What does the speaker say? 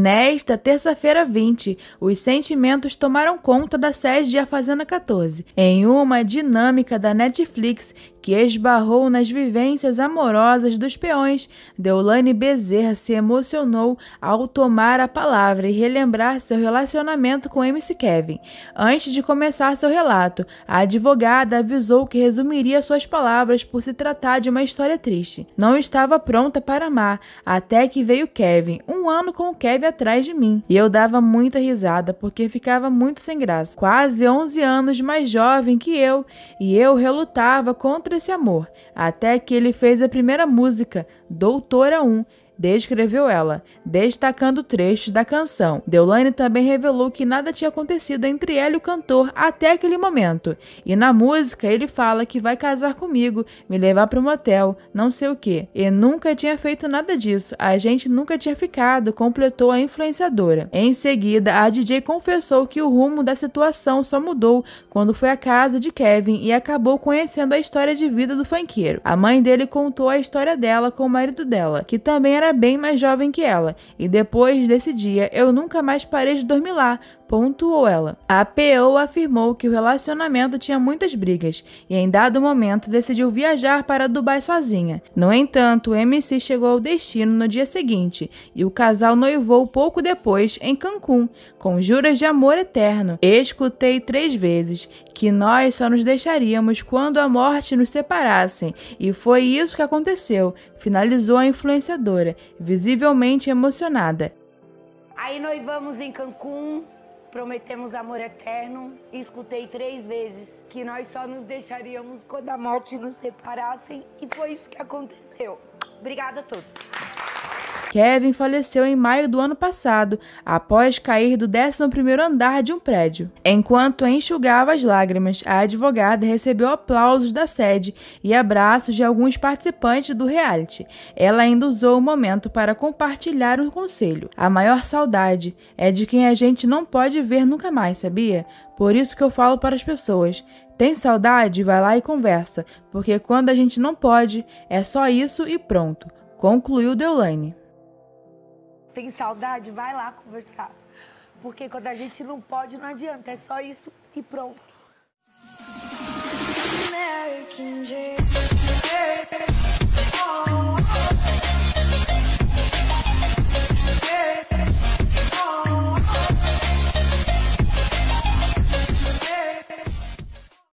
Nesta terça-feira 20, os sentimentos tomaram conta da sede de A Fazenda 14, em uma dinâmica da Netflix que esbarrou nas vivências amorosas dos peões, Deolane Bezerra se emocionou ao tomar a palavra e relembrar seu relacionamento com MC Kevin. Antes de começar seu relato, a advogada avisou que resumiria suas palavras por se tratar de uma história triste. Não estava pronta para amar, até que veio Kevin, um ano com o Kevin atrás de mim, e eu dava muita risada porque ficava muito sem graça. Quase 11 anos mais jovem que eu, e eu relutava contra esse amor, até que ele fez a primeira música, Doutora 1, descreveu ela, destacando trechos da canção. Deolane também revelou que nada tinha acontecido entre ela e o cantor até aquele momento. E na música ele fala que vai casar comigo, me levar para um motel, não sei o que. E nunca tinha feito nada disso. A gente nunca tinha ficado, completou a influenciadora. Em seguida, a DJ confessou que o rumo da situação só mudou quando foi à casa de Kevin e acabou conhecendo a história de vida do funkeiro. A mãe dele contou a história dela com o marido dela, que também era era bem mais jovem que ela, e depois desse dia eu nunca mais parei de dormir lá, pontuou ela. A PO afirmou que o relacionamento tinha muitas brigas e em dado momento decidiu viajar para Dubai sozinha. No entanto, o MC chegou ao destino no dia seguinte e o casal noivou pouco depois em Cancún, com juras de amor eterno. Escutei três vezes que nós só nos deixaríamos quando a morte nos separassem e foi isso que aconteceu, finalizou a influenciadora, visivelmente emocionada. Aí noivamos em Cancún, prometemos amor eterno escutei três vezes que nós só nos deixaríamos quando a morte nos separassem e foi isso que aconteceu. Obrigada a todos. Kevin faleceu em maio do ano passado, após cair do 11º andar de um prédio. Enquanto enxugava as lágrimas, a advogada recebeu aplausos da sede e abraços de alguns participantes do reality. Ela ainda usou o momento para compartilhar um conselho. A maior saudade é de quem a gente não pode ver nunca mais, sabia? Por isso que eu falo para as pessoas: tem saudade? Vai lá e conversa, porque quando a gente não pode, é só isso e pronto. Concluiu Deolane tem saudade, vai lá conversar. Porque quando a gente não pode, não adianta. É só isso e pronto. American